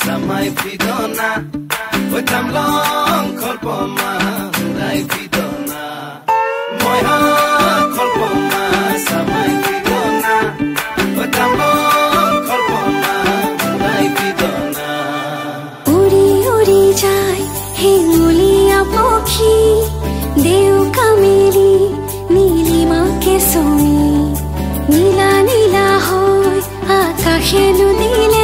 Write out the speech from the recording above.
samai pidona Oi tam long kolpo ma hunai pidona Moi ha kolpo ma samai pidona Oi tam long kolpo ma hunai pidona Uri uri jai hey uli পক্ষী দেউকা মেলি নীলিমাকে চুনি নীলা নীলা হৈ আকাশে লুদিলে